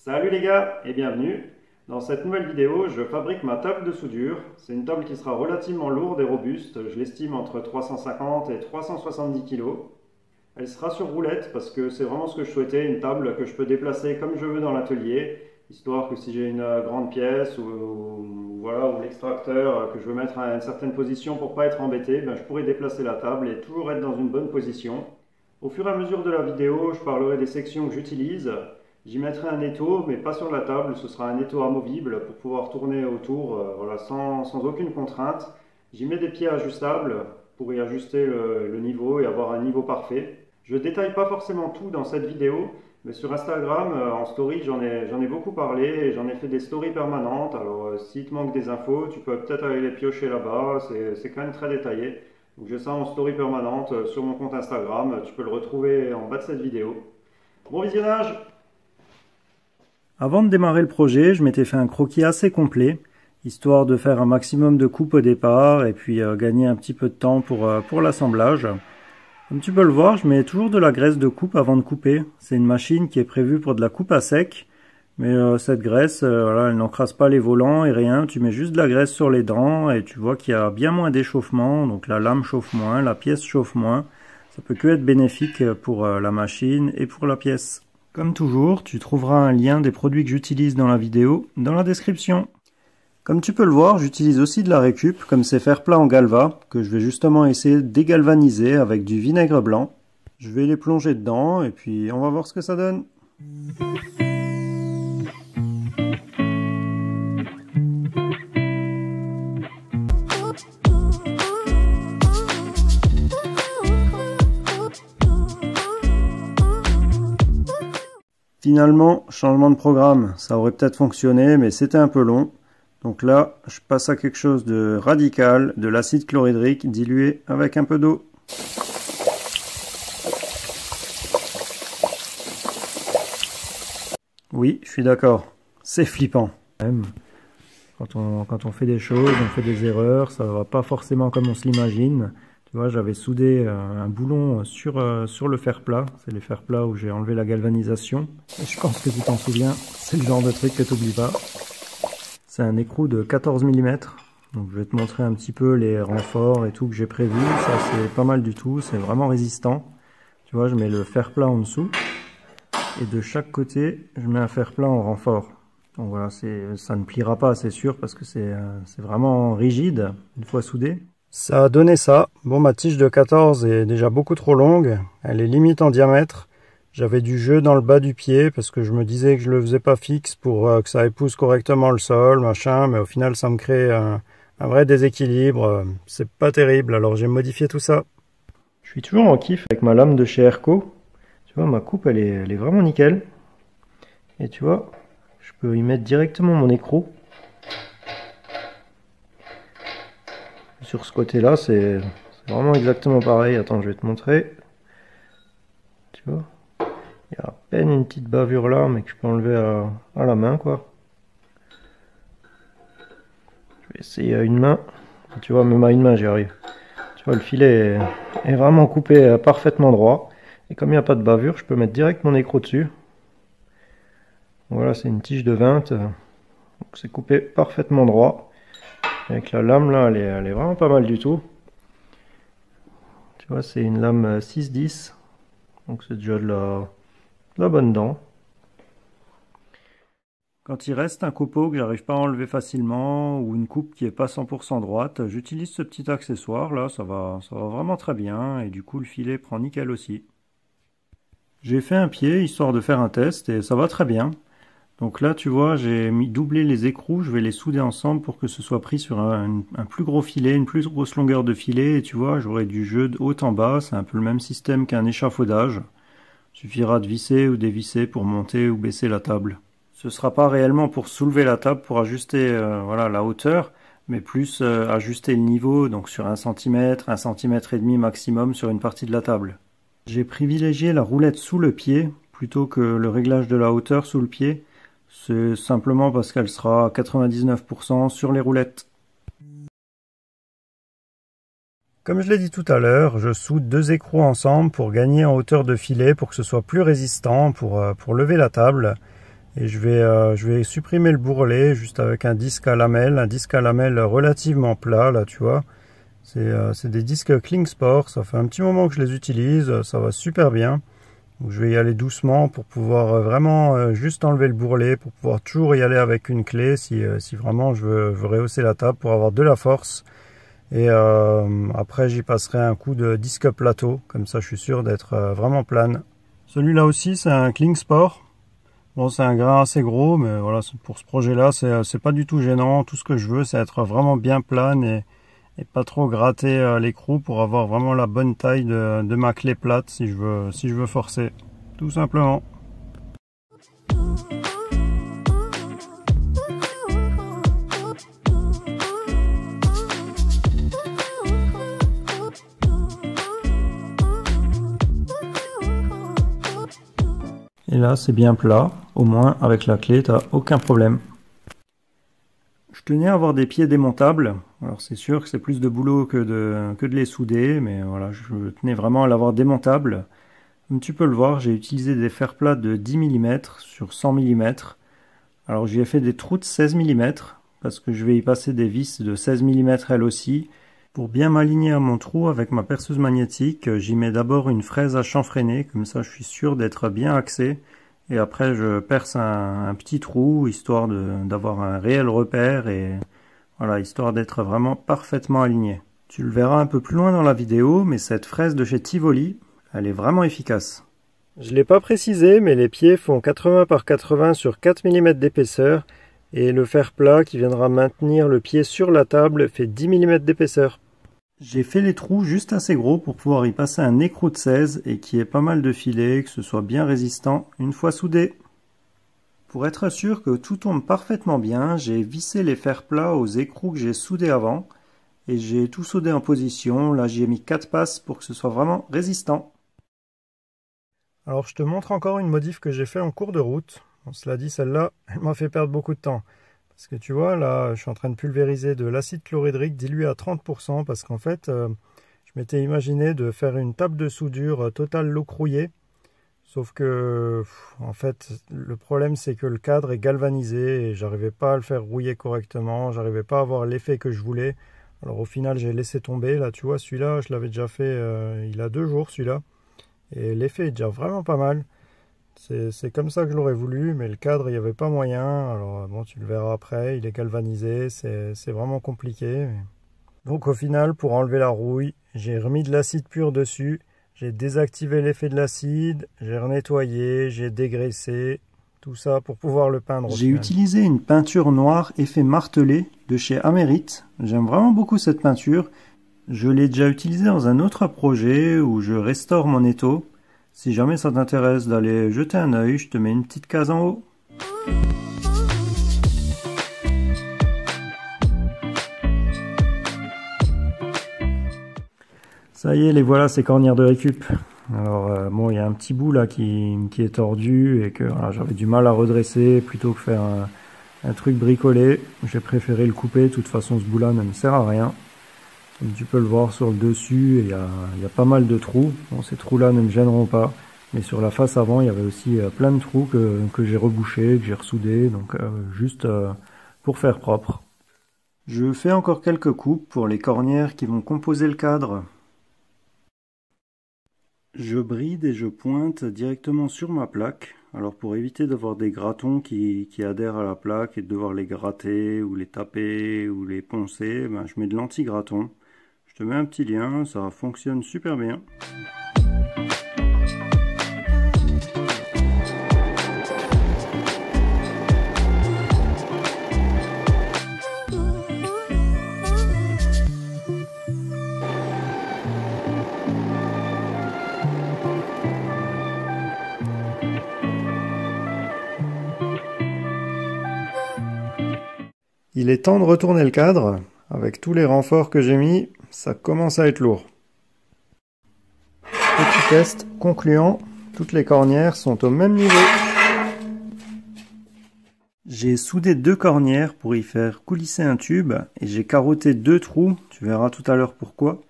Salut les gars et bienvenue Dans cette nouvelle vidéo, je fabrique ma table de soudure. C'est une table qui sera relativement lourde et robuste, je l'estime entre 350 et 370 kg. Elle sera sur roulette parce que c'est vraiment ce que je souhaitais, une table que je peux déplacer comme je veux dans l'atelier, histoire que si j'ai une grande pièce ou, voilà, ou l'extracteur que je veux mettre à une certaine position pour pas être embêté, ben je pourrais déplacer la table et toujours être dans une bonne position. Au fur et à mesure de la vidéo, je parlerai des sections que j'utilise. J'y mettrai un étau, mais pas sur la table, ce sera un étau amovible pour pouvoir tourner autour euh, voilà, sans, sans, aucune contrainte. J'y mets des pieds ajustables pour y ajuster le, niveau et avoir un niveau parfait. Je détaille pas forcément tout dans cette vidéo, mais sur Instagram, euh, en story, j'en ai, ai, beaucoup parlé et j'en ai fait des stories permanentes. Alors, euh, s'il te manque des infos, tu peux peut-être aller les piocher là-bas, c'est quand même très détaillé. Donc, j'ai ça en story permanente euh, sur mon compte Instagram. Tu peux le retrouver en bas de cette vidéo. Bon visionnage Avant de démarrer le projet, je m'étais fait un croquis assez complet, histoire de faire un maximum de coupes au départ et puis gagner un petit peu de temps pour, pour l'assemblage. Comme tu peux le voir, je mets toujours de la graisse de coupe avant de couper. C'est une machine qui est prévue pour de la coupe à sec. Mais euh, cette graisse, euh, voilà, elle n'encrasse pas les volants et rien. Tu mets juste de la graisse sur les dents et tu vois qu'il y a bien moins d'échauffement. Donc la lame chauffe moins, la pièce chauffe moins. Ça peut que être bénéfique pour euh, la machine et pour la pièce. Comme toujours, tu trouveras un lien des produits que j'utilise dans la vidéo dans la description. Comme tu peux le voir, j'utilise aussi de la récup, comme ces fers plats en galva, que je vais justement essayer de dégalvaniser avec du vinaigre blanc. Je vais les plonger dedans, et puis on va voir ce que ça donne. Finalement, changement de programme, ça aurait peut-être fonctionné, mais c'était un peu long. Donc là, je passe à quelque chose de radical, de l'acide chlorhydrique dilué avec un peu d'eau. Oui, je suis d'accord. C'est flippant. Quand on, quand on fait des choses, on fait des erreurs, ça va pas forcément comme on se l'imagine. Tu vois, j'avais soudé euh, un boulon sur, euh, sur le fer plat. C'est les fers plats où j'ai enlevé la galvanisation. Et je pense que tu t'en souviens, c'est le genre de truc que tu n'oublies pas. C'est un écrou de 14 mm. Donc je vais te montrer un petit peu les renforts et tout que j'ai prévu. Ça c'est pas mal du tout, c'est vraiment résistant. Tu vois, je mets le fer plat en dessous. Et de chaque côté, je mets un fer plat en renfort. Donc voilà, ça ne pliera pas, c'est sûr, parce que c'est vraiment rigide une fois soudé. Ça a donné ça. Bon, ma tige de 14 est déjà beaucoup trop longue. Elle est limite en diamètre. J'avais du jeu dans le bas du pied parce que je me disais que je le faisais pas fixe pour euh, que ça épouse correctement le sol, machin, mais au final ça me crée un, vrai déséquilibre. C'est pas terrible, alors j'ai modifié tout ça. Je suis toujours en kiff avec ma lame de chez Erco. Tu vois, ma coupe elle est, elle est vraiment nickel. Et tu vois, je peux y mettre directement mon écrou. Sur ce côté-là, c'est vraiment exactement pareil. Attends, je vais te montrer. Tu vois? Il y a à peine une petite bavure là, mais que je peux enlever à, la main, quoi. Je vais essayer à une main. Tu vois, même à une main, j'y arrive. Tu vois, le filet est, vraiment coupé euh, parfaitement droit. Et comme il n'y a pas de bavure, je peux mettre direct mon écrou dessus. Voilà, c'est une tige de 20. Donc c'est coupé parfaitement droit. Avec la lame là, elle est, elle est vraiment pas mal du tout. Tu vois, c'est une lame 6-10. Donc c'est déjà de la, la bonne dent. Quand il reste un copeau que j'arrive pas à enlever facilement ou une coupe qui est pas 100% droite, j'utilise ce petit accessoire là, ça va, ça va vraiment très bien et du coup le filet prend nickel aussi. J'ai fait un pied histoire de faire un test et ça va très bien. Donc là tu vois j'ai doublé les écrous, je vais les souder ensemble pour que ce soit pris sur un, un plus gros filet, une plus grosse longueur de filet et tu vois j'aurai du jeu de haut en bas, c'est un peu le même système qu'un échafaudage. Suffira de visser ou dévisser pour monter ou baisser la table. Ce ne sera pas réellement pour soulever la table pour ajuster euh, voilà, la hauteur, mais plus euh, ajuster le niveau, donc sur un centimètre, un centimètre et demi maximum sur une partie de la table. J'ai privilégié la roulette sous le pied plutôt que le réglage de la hauteur sous le pied. C'est simplement parce qu'elle sera à 99% sur les roulettes. Comme je l'ai dit tout à l'heure, je soude deux écrous ensemble pour gagner en hauteur de filet, pour que ce soit plus résistant, pour, euh, lever la table. Et je vais, euh, je vais supprimer le bourrelet juste avec un disque à lamelles, un disque à lamelles relativement plat, là, tu vois. C'est euh, des disques Klingsport, ça fait un petit moment que je les utilise, ça va super bien. Je vais y aller doucement pour pouvoir euh, vraiment juste enlever le bourrelet, pour pouvoir toujours y aller avec une clé si, si vraiment je veux, rehausser la table pour avoir de la force. Et après j'y passerai un coup de disque plateau, comme ça je suis sûr d'être vraiment plane. Celui-là aussi c'est un Klingsport, Bon, c'est un grain assez gros, mais voilà, pour ce projet-là, c'est pas du tout gênant. Tout ce que je veux, c'est être vraiment bien plane et, pas trop gratter euh, l'écrou pour avoir vraiment la bonne taille de, ma clé plate si je veux, si je veux forcer. Tout simplement. Et là, c'est bien plat. Au moins, avec la clé, tu aucun problème. Tenais à avoir des pieds démontables. Alors c'est sûr que c'est plus de boulot que de, que de les souder, mais voilà, je tenais vraiment à l'avoir démontable. Comme tu peux le voir, j'ai utilisé des fers plats de 10 mm sur 100 mm. Alors j'y ai fait des trous de 16 mm, parce que je vais y passer des vis de 16 mm elles aussi. Pour bien m'aligner à mon trou avec ma perceuse magnétique, j'y mets d'abord une fraise à chanfreiner, comme ça je suis sûr d'être bien axé. Et après je perce un, petit trou, histoire d'avoir un réel repère et voilà, histoire d'être vraiment parfaitement aligné. Tu le verras un peu plus loin dans la vidéo, mais cette fraise de chez Tivoli, elle est vraiment efficace. Je l'ai pas précisé, mais les pieds font 80 par 80 sur 4 mm d'épaisseur et le fer plat qui viendra maintenir le pied sur la table fait 10 mm d'épaisseur. J'ai fait les trous juste assez gros pour pouvoir y passer un écrou de 16 et qui ait pas mal de filets, que ce soit bien résistant une fois soudé. Pour être sûr que tout tombe parfaitement bien, j'ai vissé les fers plats aux écrous que j'ai soudés avant et j'ai tout soudé en position. Là, j'y ai mis 4 passes pour que ce soit vraiment résistant. Alors, je te montre encore une modif que j'ai fait en cours de route. cela dit, celle-là, elle m'a fait perdre beaucoup de temps. Parce que tu vois, là, je suis en train de pulvériser de l'acide chlorhydrique dilué à 30%, parce qu'en fait, euh, je m'étais imaginé de faire une table de soudure euh, totale l'eau crouillée. Sauf que, en fait, le problème, c'est que le cadre est galvanisé et j'arrivais pas à le faire rouiller correctement, j'arrivais pas à avoir l'effet que je voulais. Alors au final, j'ai laissé tomber. Là, tu vois, celui-là, je l'avais déjà fait euh, il a deux jours, celui-là. Et l'effet est déjà vraiment pas mal. C'est comme ça que je l'aurais voulu, mais le cadre, il n'y avait pas moyen. Alors bon, tu le verras après, il est galvanisé, c'est vraiment compliqué. Donc au final, pour enlever la rouille, j'ai remis de l'acide pur dessus, j'ai désactivé l'effet de l'acide, j'ai renettoyé, j'ai dégraissé, tout ça pour pouvoir le peindre. J'ai utilisé une peinture noire effet martelé de chez Amerit. J'aime vraiment beaucoup cette peinture. Je l'ai déjà utilisée dans un autre projet où je restaure mon étau. Si jamais ça t'intéresse d'aller jeter un œil, je te mets une petite case en haut. Ça y est, les voilà ces cornières de récup. Alors euh, bon, il y a un petit bout là qui, est tordu et que j'avais du mal à redresser plutôt que faire un, truc bricolé. J'ai préféré le couper, de toute façon ce bout là ne me sert à rien. Tu peux le voir sur le dessus, il y a, pas mal de trous. Ces trous-là ne me gêneront pas. Mais sur la face avant, il y avait aussi euh, plein de trous que, j'ai rebouchés, que j'ai ressoudés, donc euh, juste euh, pour faire propre. Je fais encore quelques coupes pour les cornières qui vont composer le cadre. Je bride et je pointe directement sur ma plaque. Alors pour éviter d'avoir des gratons qui, adhèrent à la plaque et de devoir les gratter ou les taper ou les poncer, ben je mets de l'anti-graton. Je mets un petit lien, ça fonctionne super bien. Il est temps de retourner le cadre. Avec tous les renforts que j'ai mis, ça commence à être lourd. Petit test concluant, toutes les cornières sont au même niveau. J'ai soudé deux cornières pour y faire coulisser un tube et j'ai carotté deux trous, tu verras tout à l'heure pourquoi.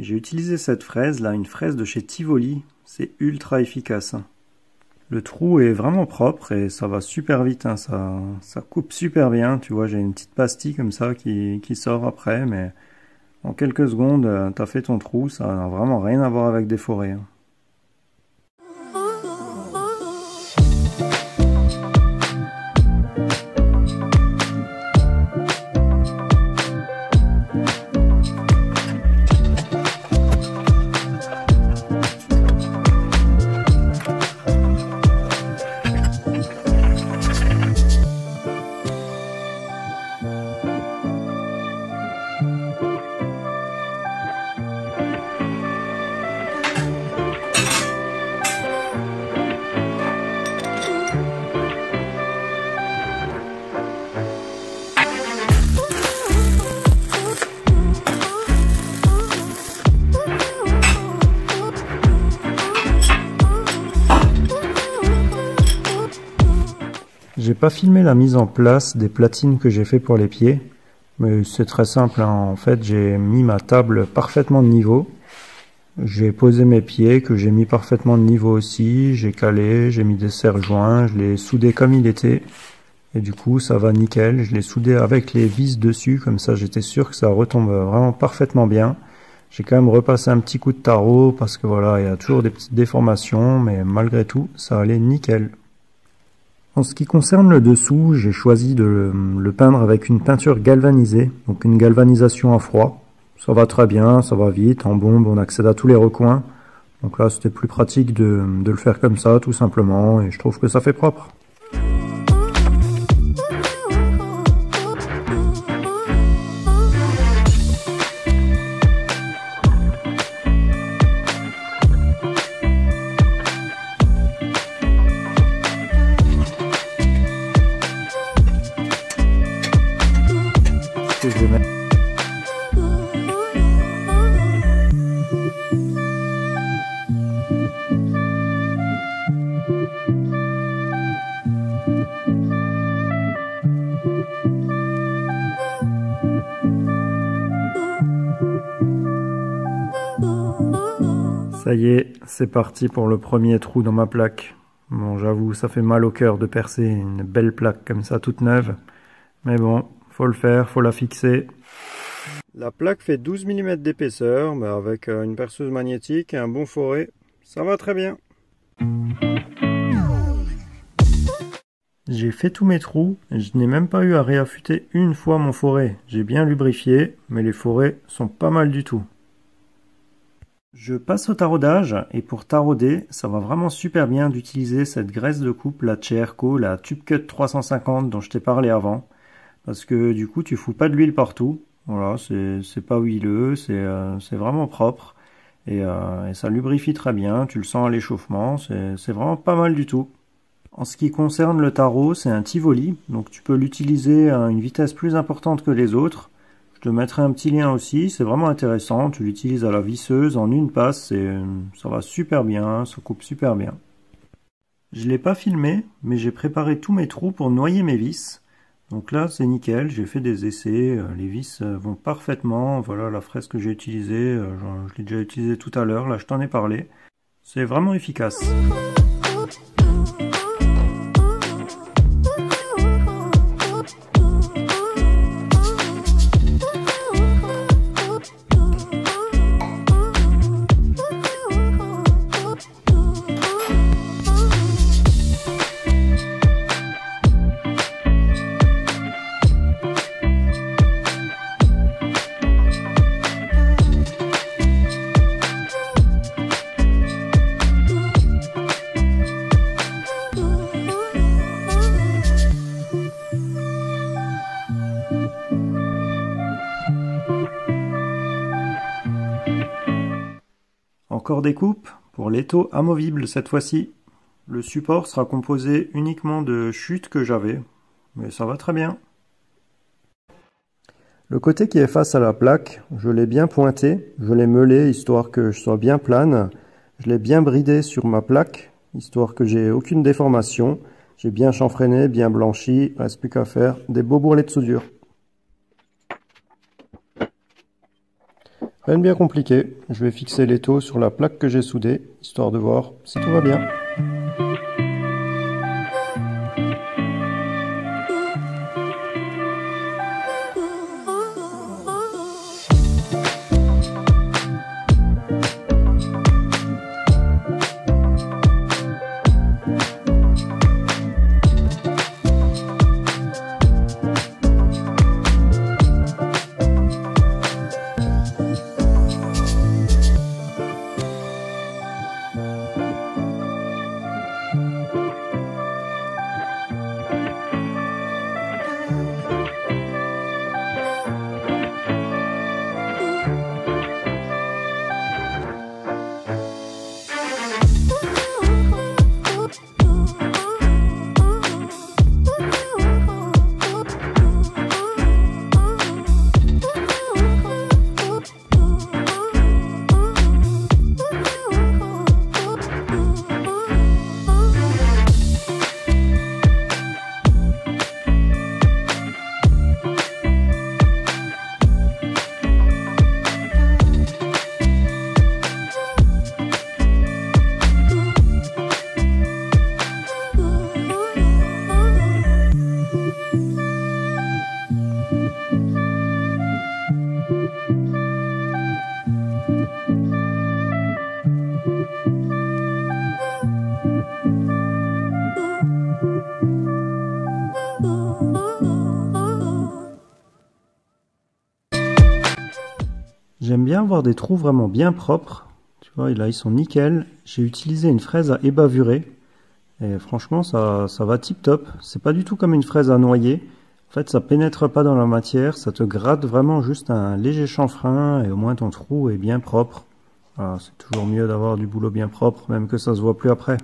J'ai utilisé cette fraise là, une fraise de chez Tivoli, c'est ultra efficace. Le trou est vraiment propre et ça va super vite, hein. ça, ça coupe super bien. Tu vois, j'ai une petite pastille comme ça qui, qui sort après, mais en quelques secondes, euh, tu as fait ton trou, ça n'a vraiment rien à voir avec des forêts. Hein. Pas filmé la mise en place des platines que j'ai fait pour les pieds, mais c'est très simple. Hein. En fait, j'ai mis ma table parfaitement de niveau. J'ai posé mes pieds que j'ai mis parfaitement de niveau aussi. J'ai calé, j'ai mis des serre-joints, je l'ai soudé comme il était. Et du coup, ça va nickel. Je l'ai soudé avec les vis dessus, comme ça j'étais sûr que ça retombe vraiment parfaitement bien. J'ai quand même repassé un petit coup de tarot parce que voilà, il y a toujours des petites déformations, mais malgré tout, ça allait nickel. En ce qui concerne le dessous, j'ai choisi de le peindre avec une peinture galvanisée, donc une galvanisation à froid. Ça va très bien, ça va vite, en bombe on accède à tous les recoins. Donc là c'était plus pratique de, le faire comme ça tout simplement et je trouve que ça fait propre. Ça y est, c'est parti pour le premier trou dans ma plaque. Bon, j'avoue, ça fait mal au cœur de percer une belle plaque comme ça, toute neuve. Mais bon, faut le faire, faut la fixer. La plaque fait 12 mm d'épaisseur, mais avec euh, une perceuse magnétique et un bon forêt, ça va très bien. J'ai fait tous mes trous, et je n'ai même pas eu à réaffûter une fois mon forêt. J'ai bien lubrifié, mais les forêts sont pas mal du tout. Je passe au taraudage et pour tarauder, ça va vraiment super bien d'utiliser cette graisse de coupe, la Cherco, la TubeCut 350 dont je t'ai parlé avant. Parce que du coup, tu fous pas de l'huile partout. Voilà, c'est pas huileux, c'est euh, vraiment propre. Euh, et, ça lubrifie très bien, tu le sens à l'échauffement, c'est vraiment pas mal du tout. En ce qui concerne le tarot, c'est un Tivoli, donc tu peux l'utiliser à une vitesse plus importante que les autres. Je te mettrai un petit lien aussi, c'est vraiment intéressant. Tu l'utilises à la visseuse en une passe et ça va super bien, ça coupe super bien. Je ne l'ai pas filmé, mais j'ai préparé tous mes trous pour noyer mes vis. Donc là, c'est nickel, j'ai fait des essais, euh, les vis euh, vont parfaitement. Voilà la fraise que j'ai utilisée, euh, je l'ai déjà utilisée tout à l'heure, là je t'en ai parlé. C'est vraiment efficace. Coupes pour l'étau amovible cette fois-ci. Le support sera composé uniquement de chutes que j'avais, mais ça va très bien. Le côté qui est face à la plaque, je l'ai bien pointé, je l'ai meulé histoire que je sois bien plane. Je l'ai bien bridé sur ma plaque, histoire que j'ai aucune déformation. J'ai bien chanfreiné, bien blanchi, reste plus qu'à faire des beaux bourrelets de soudure. Rien de bien compliqué, je vais fixer l'étau sur la plaque que j'ai soudée, histoire de voir si tout va bien. Bien des trous vraiment bien propres. Tu vois, là, ils sont nickel. J'ai utilisé une fraise à ébavurer. Et franchement, ça, ça va tip top. C'est pas du tout comme une fraise à noyer. En fait, ça pénètre pas dans la matière. Ça te gratte vraiment juste un léger chanfrein. Et au moins, ton trou est bien propre. c'est toujours mieux d'avoir du boulot bien propre, même que ça se voit plus après.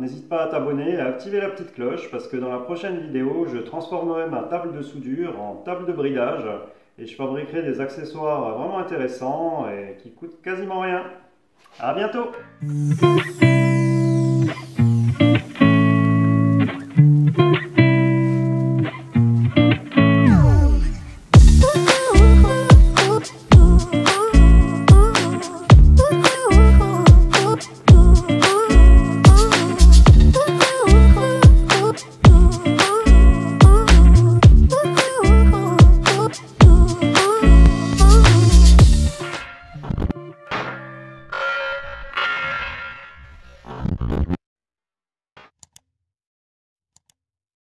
N'hésite pas à t'abonner et à activer la petite cloche parce que dans la prochaine vidéo, je transformerai ma table de soudure en table de bridage et je fabriquerai des accessoires vraiment intéressants et qui coûtent quasiment rien. A bientôt